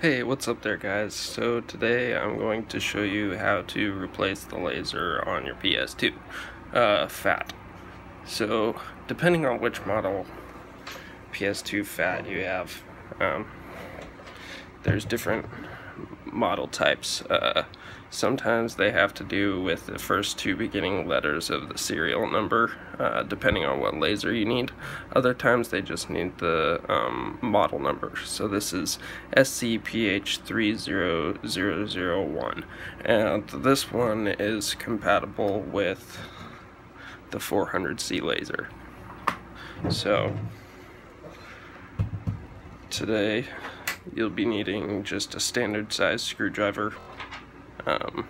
Hey, what's up there guys? So today I'm going to show you how to replace the laser on your PS2 uh, FAT. So depending on which model PS2 FAT you have, um, there's different model types. Uh, sometimes they have to do with the first two beginning letters of the serial number, uh, depending on what laser you need. Other times they just need the um, model number. So this is SCPH30001, and this one is compatible with the 400C laser. So today you'll be needing just a standard size screwdriver, um,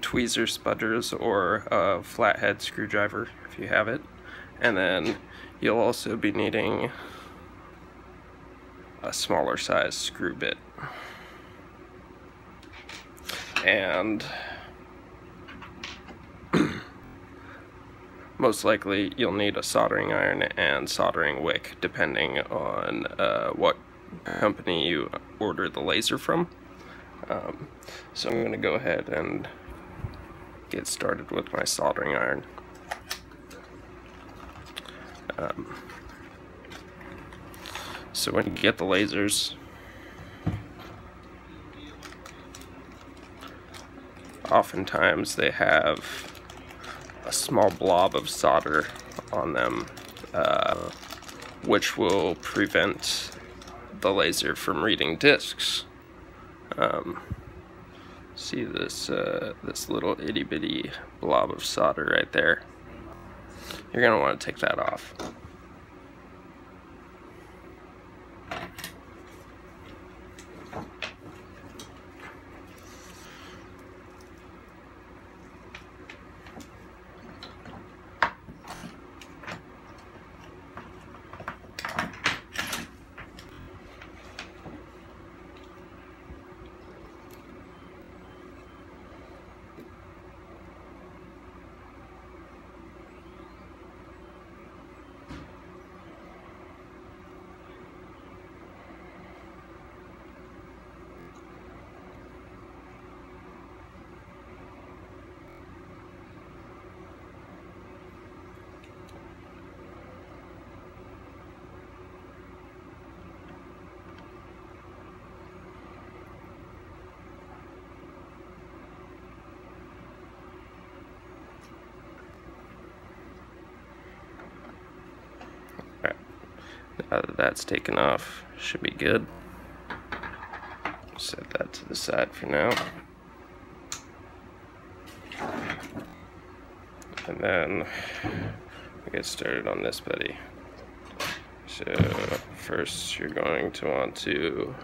tweezer spudgers or a flathead screwdriver if you have it. And then you'll also be needing a smaller size screw bit. And most likely you'll need a soldering iron and soldering wick depending on uh, what company you order the laser from. Um, so I'm going to go ahead and get started with my soldering iron. Um, so when you get the lasers, oftentimes they have a small blob of solder on them, uh, which will prevent the laser from reading discs. Um, see this uh, this little itty bitty blob of solder right there. You're gonna want to take that off. Now that that's taken off, should be good. Set that to the side for now. And then we get started on this buddy. So first you're going to want to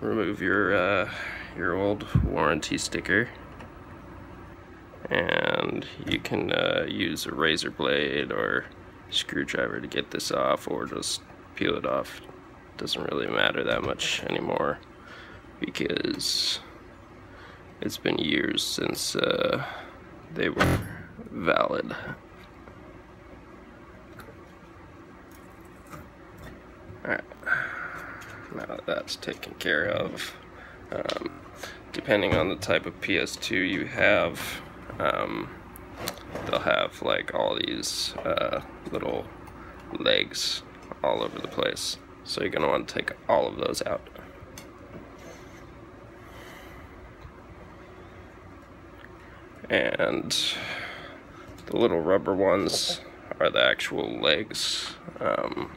remove your uh, your old warranty sticker and you can uh, use a razor blade or screwdriver to get this off or just peel it off. Doesn't really matter that much anymore because it's been years since uh, they were valid. Alright, now that that's taken care of, um, depending on the type of PS2 you have, um, they'll have like all these uh, little legs all over the place. So you're want to take all of those out. And the little rubber ones are the actual legs. Um,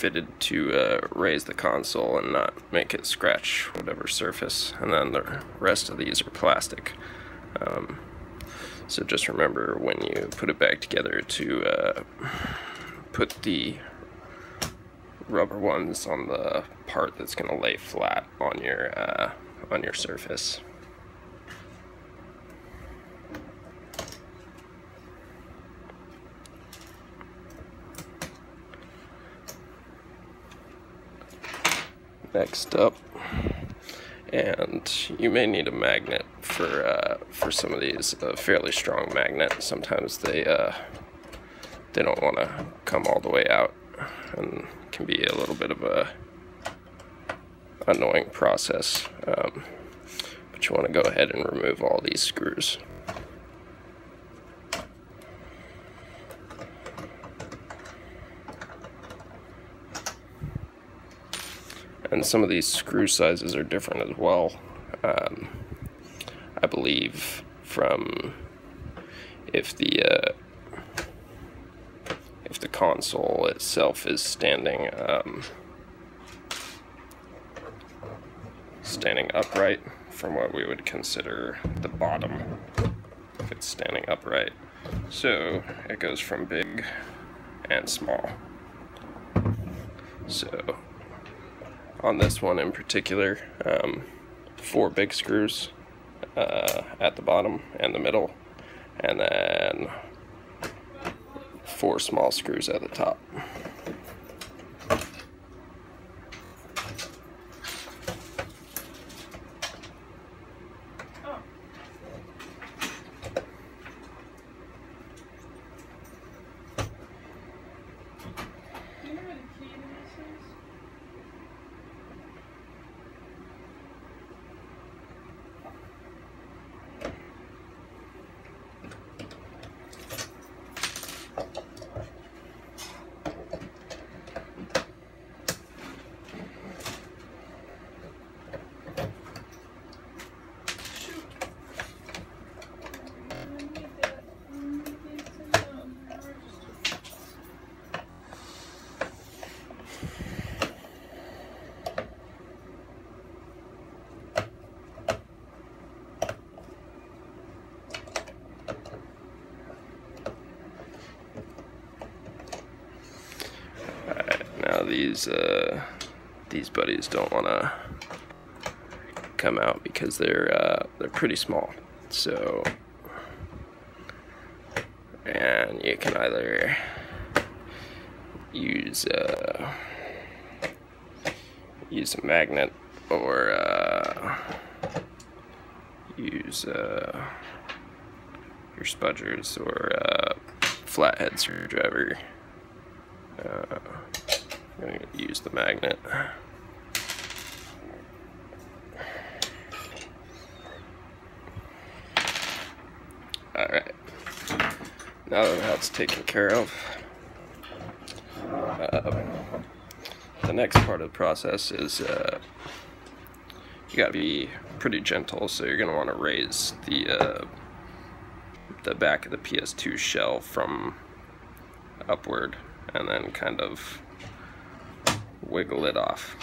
fitted to uh, raise the console and not make it scratch whatever surface. And then the rest of these are plastic. Um, so just remember when you put it back together to uh, put the rubber ones on the part that's going to lay flat on your uh, on your surface. next up and you may need a magnet for uh, for some of these a fairly strong magnet sometimes they uh, they don't want to come all the way out and can be a little bit of a annoying process. Um, but you want to go ahead and remove all these screws. And some of these screw sizes are different as well. Um, I believe from if the uh, if the console itself is standing um, standing upright from what we would consider the bottom if it's standing upright so it goes from big and small so on this one in particular um, four big screws uh, at the bottom and the middle and then four small screws at the top. Now these uh, these buddies don't want to come out because they're uh, they're pretty small. So and you can either use uh, use a magnet or uh, use uh, your spudgers or uh, flathead screwdriver. I'm going to use the magnet. Alright. Now that that's taken care of, uh, the next part of the process is uh, you gotta be pretty gentle, so you're gonna want to raise the uh, the back of the PS2 shell from upward and then kind of wiggle it off.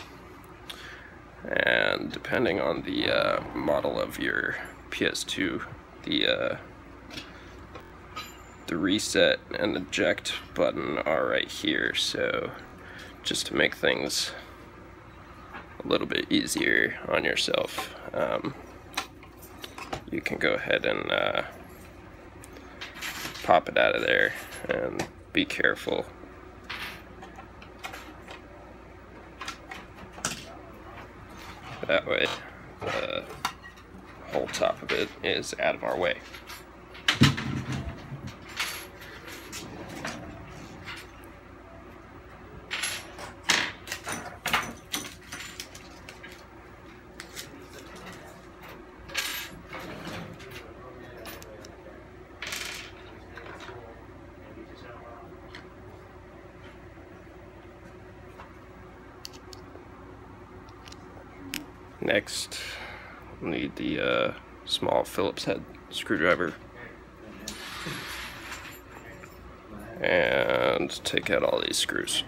And depending on the uh, model of your PS2, the uh, the reset and eject button are right here. So just to make things a little bit easier on yourself, um, you can go ahead and uh, pop it out of there and be careful That way, the whole top of it is out of our way. Next, we'll need the uh, small Phillips head screwdriver. And take out all these screws.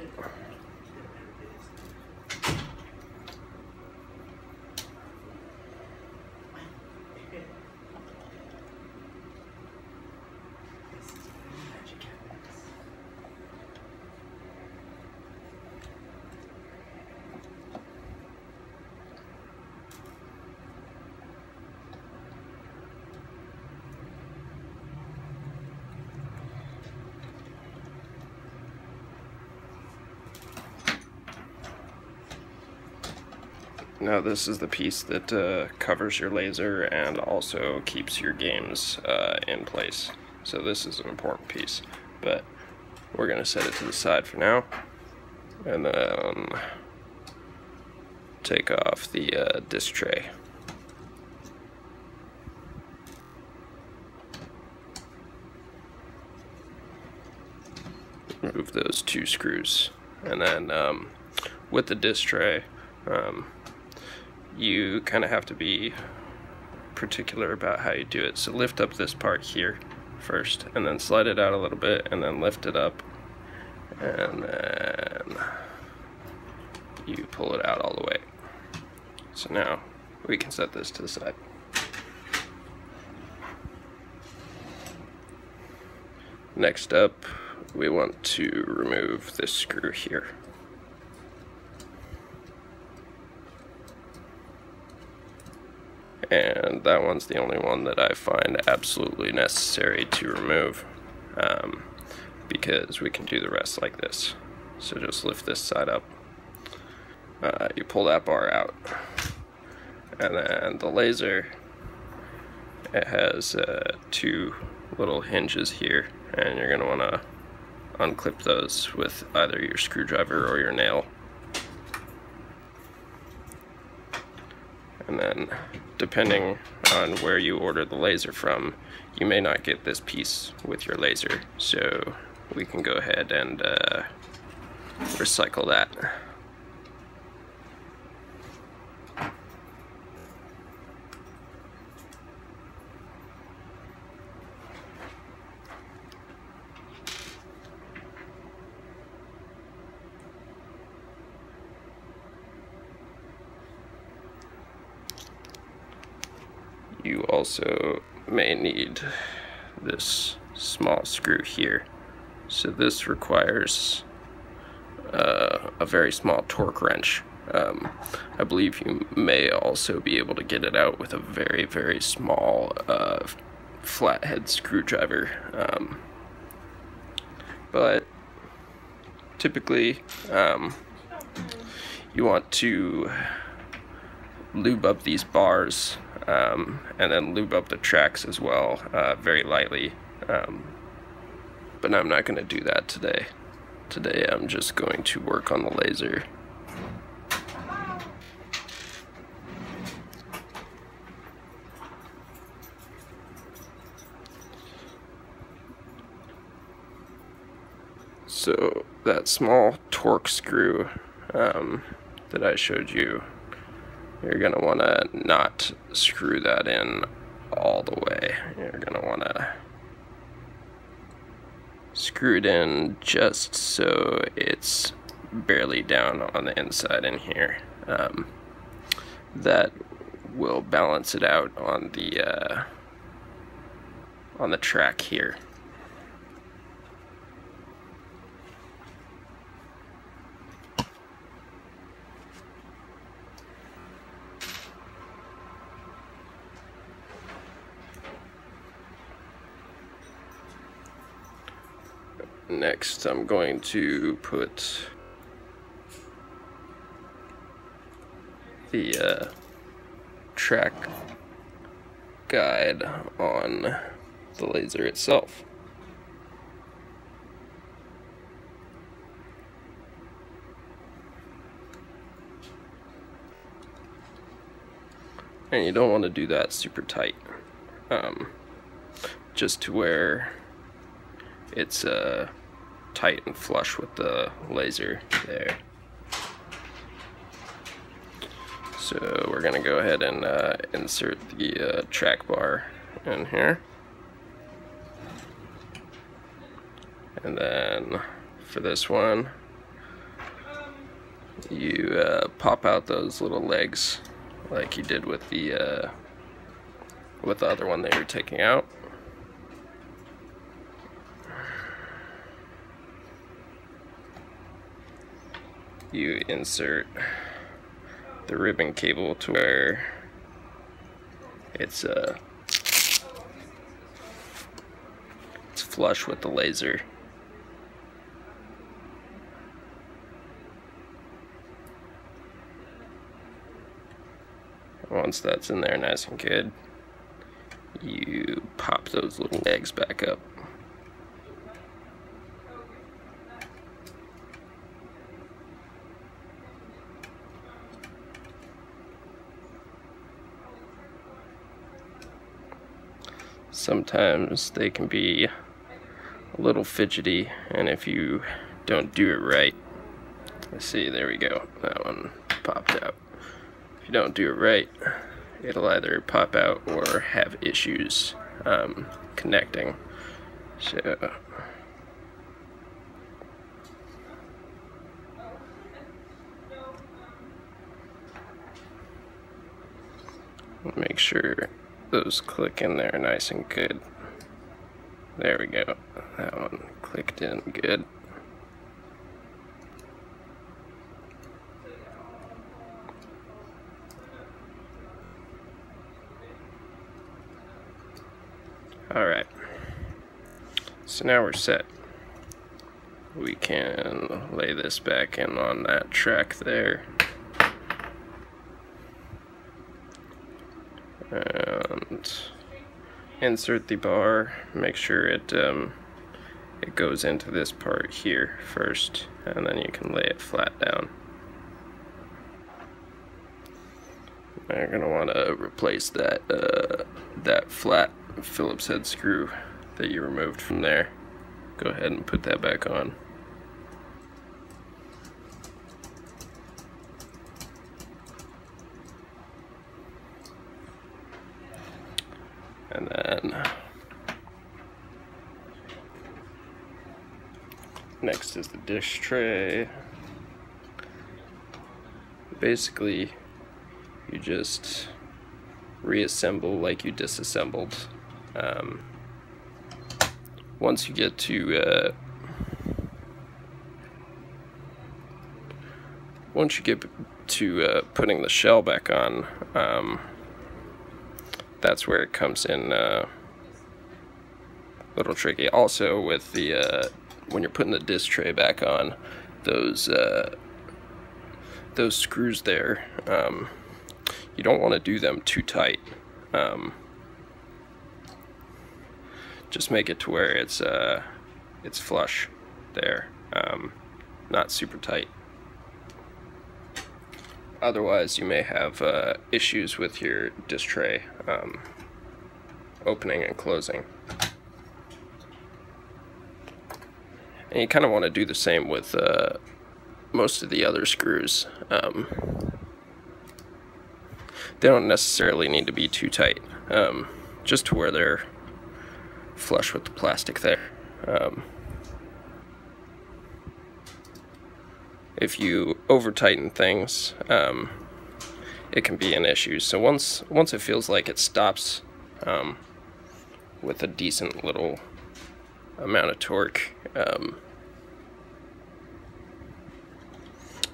Now this is the piece that uh, covers your laser and also keeps your games uh, in place. So this is an important piece. But we're going to set it to the side for now. And then take off the uh, disc tray. Remove those two screws. And then um, with the disc tray, um, you kind of have to be particular about how you do it. So lift up this part here first, and then slide it out a little bit, and then lift it up, and then you pull it out all the way. So now we can set this to the side. Next up, we want to remove this screw here. And that one's the only one that I find absolutely necessary to remove um, because we can do the rest like this. So just lift this side up. Uh, you pull that bar out and then the laser it has uh, two little hinges here and you're going to want to unclip those with either your screwdriver or your nail and then depending on where you order the laser from you may not get this piece with your laser. So we can go ahead and uh, recycle that you also may need this small screw here. So this requires uh, a very small torque wrench. Um, I believe you may also be able to get it out with a very, very small uh, flathead screwdriver. Um, but typically, um, you want to lube up these bars um, and then lube up the tracks as well uh, very lightly. Um, but I'm not going to do that today. Today I'm just going to work on the laser. So that small torque screw um, that I showed you you're going to want to not screw that in all the way. You're going to want to screw it in just so it's barely down on the inside in here. Um, that will balance it out on the uh, on the track here. Next, I'm going to put the uh, track guide on the laser itself. And you don't want to do that super tight, um, just to where it's uh, tight and flush with the laser there. So we're gonna go ahead and uh, insert the uh, track bar in here. And then for this one, you uh, pop out those little legs like you did with the uh, with the other one that you're taking out. You insert the ribbon cable to where it's uh it's flush with the laser. Once that's in there nice and good you pop those little legs back up sometimes they can be a little fidgety and if you don't do it right let's see there we go that one popped out. If you don't do it right it'll either pop out or have issues um, connecting. So make sure those click in there nice and good. There we go. That one clicked in good. Alright. So now we're set. We can lay this back in on that track there. Uh, and insert the bar make sure it um, it goes into this part here first and then you can lay it flat down. You're to want to replace that uh, that flat Phillips head screw that you removed from there. Go ahead and put that back on and then next is the disc tray basically you just reassemble like you disassembled um, once you get to uh, once you get to uh, putting the shell back on um, that's where it comes in uh, a little tricky. Also, with the uh, when you're putting the disc tray back on, those uh, those screws there, um, you don't want to do them too tight. Um, just make it to where it's uh, it's flush there, um, not super tight. Otherwise, you may have uh, issues with your disc tray um, opening and closing. And you kind of want to do the same with uh, most of the other screws. Um, they don't necessarily need to be too tight, um, just to where they're flush with the plastic there. Um, if you over tighten things, um, it can be an issue. So once once it feels like it stops um, with a decent little amount of torque, um,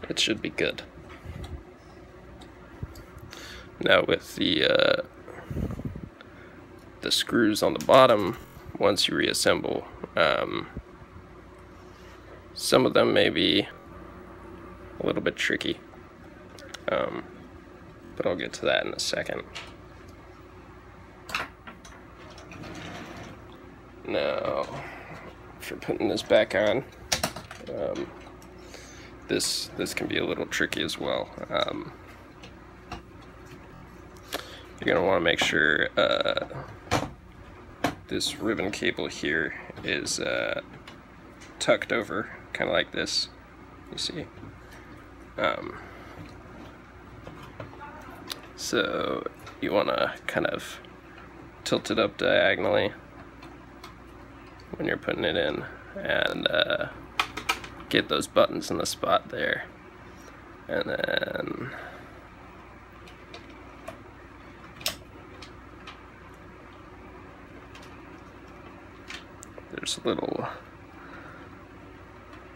it should be good. Now with the uh, the screws on the bottom, once you reassemble, um, some of them may be a little bit tricky. Um, but I'll get to that in a second. Now, for putting this back on, um, this this can be a little tricky as well. Um, you're gonna want to make sure uh, this ribbon cable here is uh, tucked over, kind of like this. You see. Um, so you want to kind of tilt it up diagonally when you're putting it in and uh, get those buttons in the spot there. And then there's a little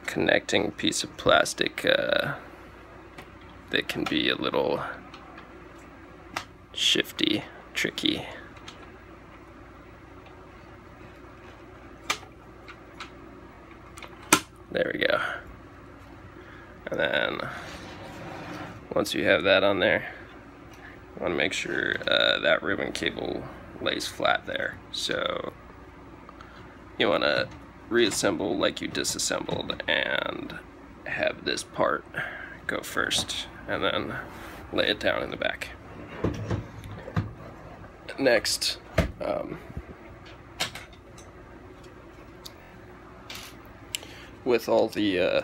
connecting piece of plastic uh, that can be a little shifty, tricky. There we go. And then once you have that on there, you want to make sure uh, that ribbon cable lays flat there. So you want to reassemble like you disassembled and have this part go first and then lay it down in the back. Next, um, with all the uh,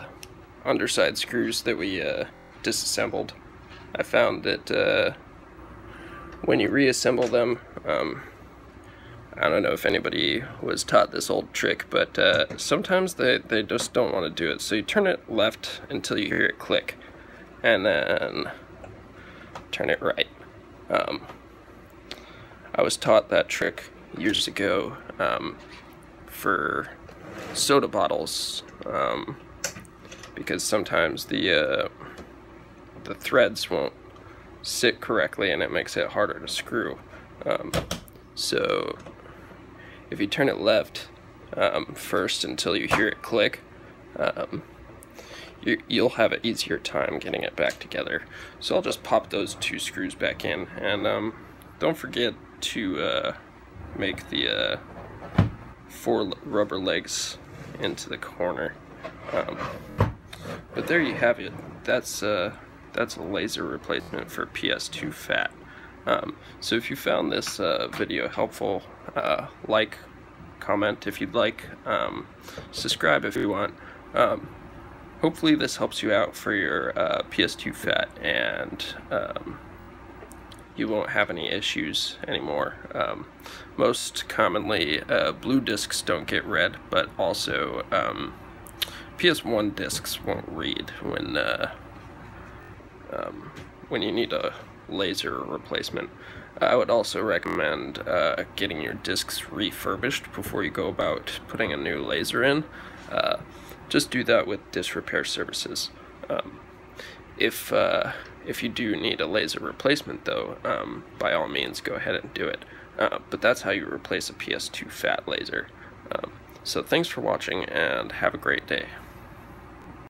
underside screws that we uh, disassembled, I found that uh, when you reassemble them, um, I don't know if anybody was taught this old trick, but uh, sometimes they, they just don't want to do it. So you turn it left until you hear it click, and then turn it right. Um, I was taught that trick years ago um, for soda bottles um, because sometimes the uh, the threads won't sit correctly and it makes it harder to screw. Um, so if you turn it left um, first until you hear it click, um, you, will have an easier time getting it back together. So I'll just pop those two screws back in and um, don't forget to uh, make the uh, four rubber legs into the corner. Um, but there you have it. That's uh, that's a laser replacement for PS2 FAT. Um, so if you found this uh, video helpful, uh, like, comment if you'd like, um, subscribe if you want. Um, hopefully this helps you out for your uh, PS2 FAT and um, you won't have any issues anymore. Um, most commonly, uh, blue discs don't get read, but also um, PS1 discs won't read when uh, um, when you need a laser replacement. I would also recommend uh, getting your discs refurbished before you go about putting a new laser in. Uh, just do that with disc repair services. Um, if uh, if you do need a laser replacement, though, um, by all means, go ahead and do it. Uh, but that's how you replace a PS2 FAT laser. Um, so thanks for watching, and have a great day.